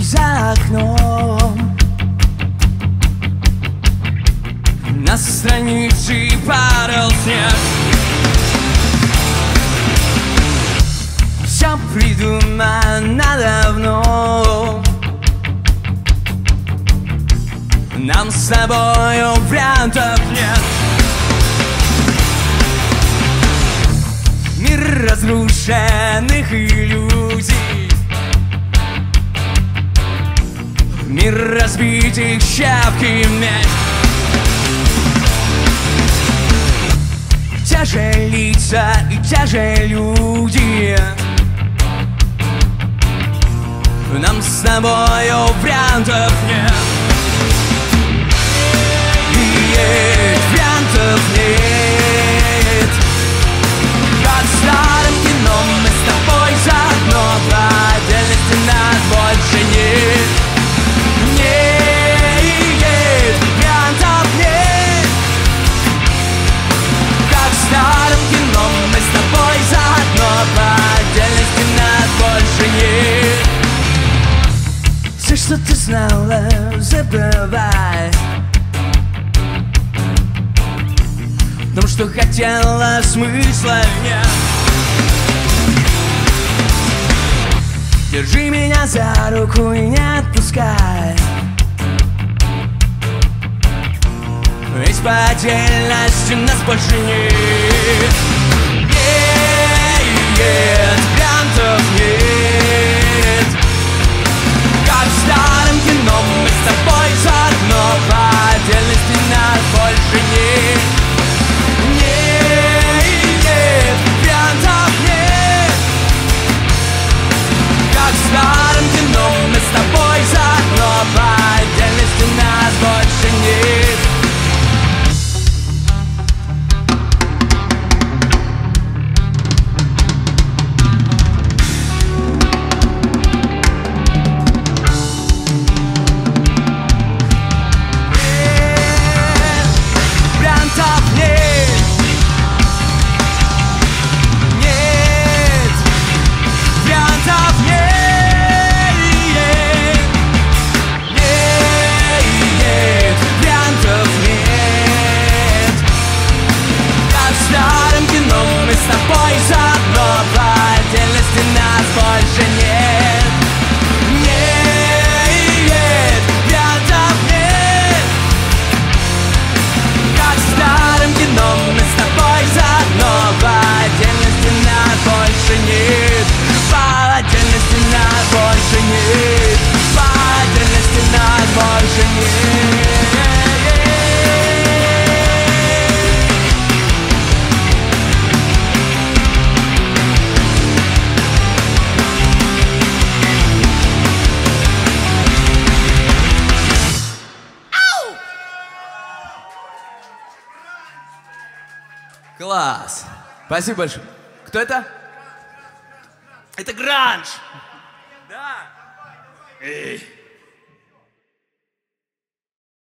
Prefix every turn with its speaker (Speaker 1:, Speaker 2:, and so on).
Speaker 1: за окном. На странице падал снег. Все придумано давно Нам с тобою вариантов нет. Мир разрушенных иллюзий Мир разбитых щепки медь Те же лица и те люди. Нам с тобою вариантов нет. Нет, вариантов нет знала, забывай. Том, что хотела, смысла нет. Держи меня за руку и не отпускай. Ведь по отдельности нас больше
Speaker 2: Класс! Спасибо большое. Кто это? Это Гранж! Да! Эй,